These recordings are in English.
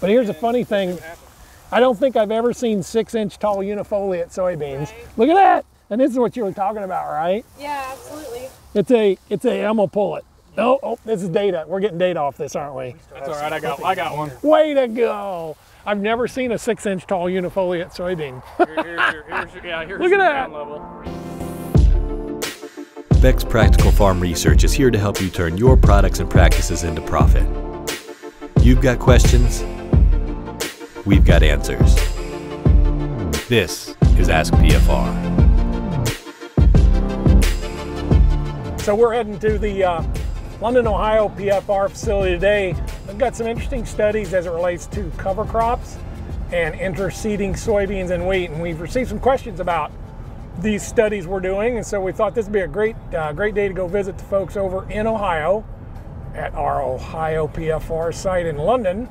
But here's a funny thing. I don't think I've ever seen six inch tall unifoliate soybeans. Right. Look at that. And this is what you were talking about, right? Yeah, absolutely. It's a, it's a, I'm gonna pull it. Oh, oh, this is data. We're getting data off this, aren't we? That's all right. I got I got one. Way to go. I've never seen a six inch tall unifoliate soybean. Here, here's your, here's your, yeah, here's Look at that. level. Beck's Practical Farm Research is here to help you turn your products and practices into profit. You've got questions, we've got answers. This is Ask PFR. So we're heading to the uh, London, Ohio PFR facility today. We've got some interesting studies as it relates to cover crops and interseeding soybeans and wheat. And we've received some questions about these studies we're doing. And so we thought this would be a great, uh, great day to go visit the folks over in Ohio at our Ohio PFR site in London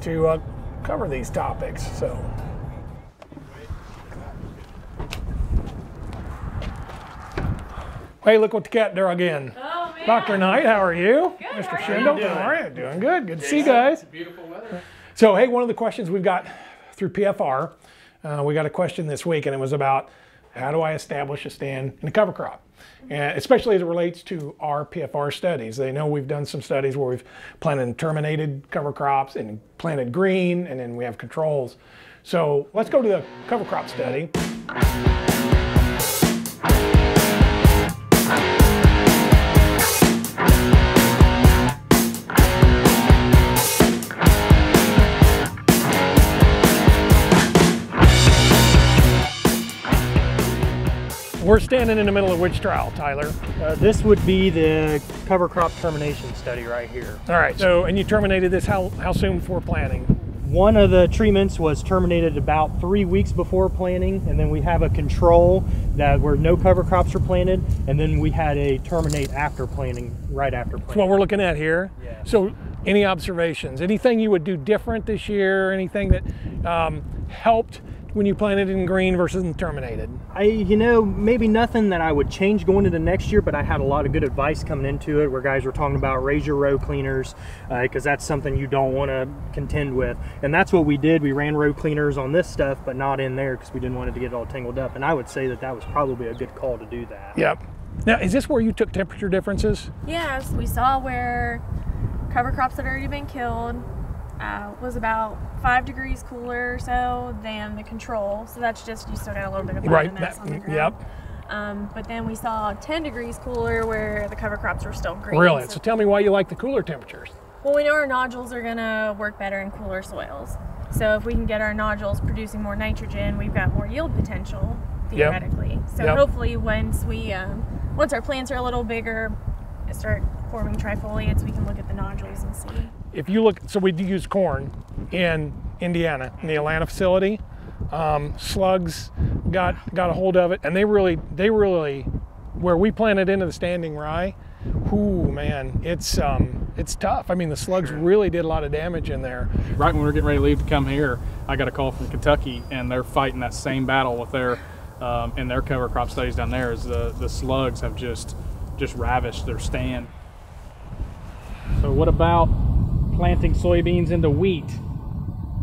to uh, cover these topics. So Hey, look what the cat did again. Oh man. Dr. Knight, how are you? Good, Mr. how are Schindel, you how are you? Doing good. Good to see you guys. Beautiful weather. So, hey, one of the questions we've got through PFR, uh, we got a question this week, and it was about how do I establish a stand in a cover crop? And especially as it relates to our PFR studies. They know we've done some studies where we've planted and terminated cover crops and planted green, and then we have controls. So let's go to the cover crop study. Standing in the middle of which trial, Tyler? Uh, this would be the cover crop termination study right here. All right. So, and you terminated this how, how soon before planting? One of the treatments was terminated about three weeks before planting, and then we have a control that where no cover crops were planted, and then we had a terminate after planting, right after That's what we're looking at here. Yeah. So, any observations? Anything you would do different this year? Anything that um, helped when you planted in green versus in terminated? I, you know, maybe nothing that I would change going into next year, but I had a lot of good advice coming into it where guys were talking about raise your row cleaners because that's something you don't want to contend with. And that's what we did. We ran row cleaners on this stuff, but not in there because we didn't want it to get all tangled up. And I would say that that was probably a good call to do that. Yep. Now, is this where you took temperature differences? Yes, we saw where cover crops had already been killed. Uh, was about five degrees cooler or so than the control. So that's just you still got a little bit of Right, that- on the ground. yep. Um, but then we saw 10 degrees cooler where the cover crops were still green. Really? So- So, tell me why you like the cooler temperatures. well, we know our nodules are gonna work better in cooler soils. So if we can get our nodules producing more nitrogen, we've got more yield potential Yep. theoretically. So Yep. hopefully, once we um, once our plants are a little bigger, start forming trifoliates, we can look at the nodules and see. If you look, so we do use corn in Indiana, in the Atlanta facility. Um, slugs got got a hold of it, and they really, they really, where we planted into the standing rye. Ooh, man, it's um, it's tough. I mean, the slugs really did a lot of damage in there. Right when we were getting ready to leave to come here, I got a call from Kentucky, and they're fighting that same battle with their um, in their cover crop studies down there. Is the the slugs have just just ravished their stand. So what about planting soybeans into wheat?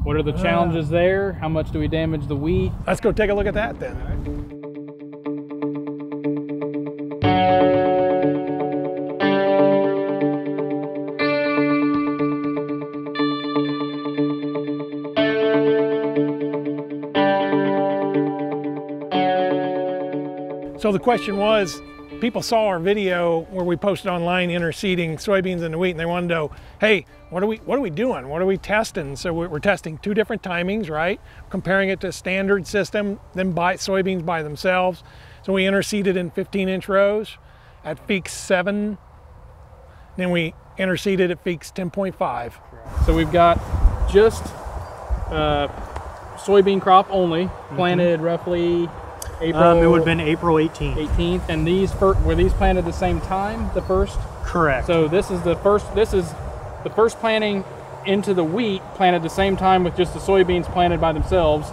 What are the ah. challenges there? How much do we damage the wheat? Let's go take a look at that then. So the question was, people saw our video where we posted online interseeding soybeans into wheat, and they wanted to know, hey, what are we what are we doing? What are we testing? So we- we're testing two different timings, right? Comparing it to standard system, then by soybeans by themselves. So we interseeded in 15 inch rows at Feekes 7. Then we interseeded at Feekes 10.5. So we've got just uh, soybean crop only, planted roughly April. Um, it would have been April 18th. 18th, and these fir- were these planted the same time. The first. Correct. So this is the first. This is the first planting into the wheat planted the same time with just the soybeans planted by themselves,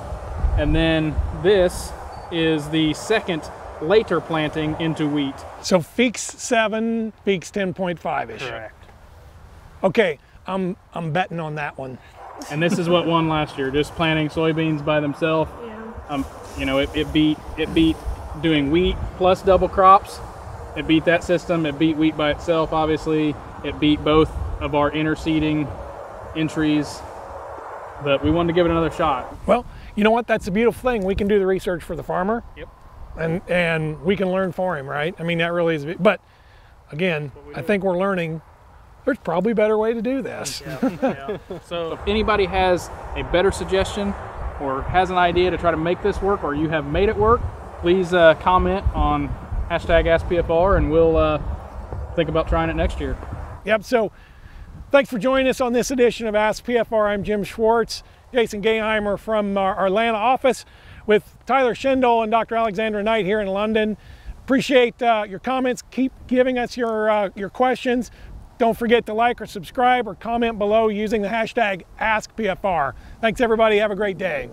and then this is the second later planting into wheat. So Feekes 7, Feekes 10.5 ish. Correct. Okay, I'm I'm betting on that one. and this is what won last year. Just planting soybeans by themselves. Yeah. Um, you know, it, it beat it beat doing wheat plus double crops. It beat that system. It beat wheat by itself. Obviously, it beat both of our interseeding entries. But we wanted to give it another shot. Well, you know what? That's a beautiful thing. We can do the research for the farmer. Yep. And and we can learn for him, right? I mean, that really is. But again, I think we're learning. There's probably a better way to do this. So if anybody has a better suggestion or has an idea to try to make this work or you have made it work, please uh, comment on hashtag AskPFR and we'll uh, think about trying it next year. Yep. So thanks for joining us on this edition of Ask PFR. I'm Jim Schwartz, Jason Gayheimer from our Atlanta office with Tyler Schindel and Dr. Alexandra Knight here in London. Appreciate uh, your comments. Keep giving us your, uh, your questions. Don't forget to like or subscribe or comment below using the hashtag AskPFR. Thanks, everybody. Have a great day.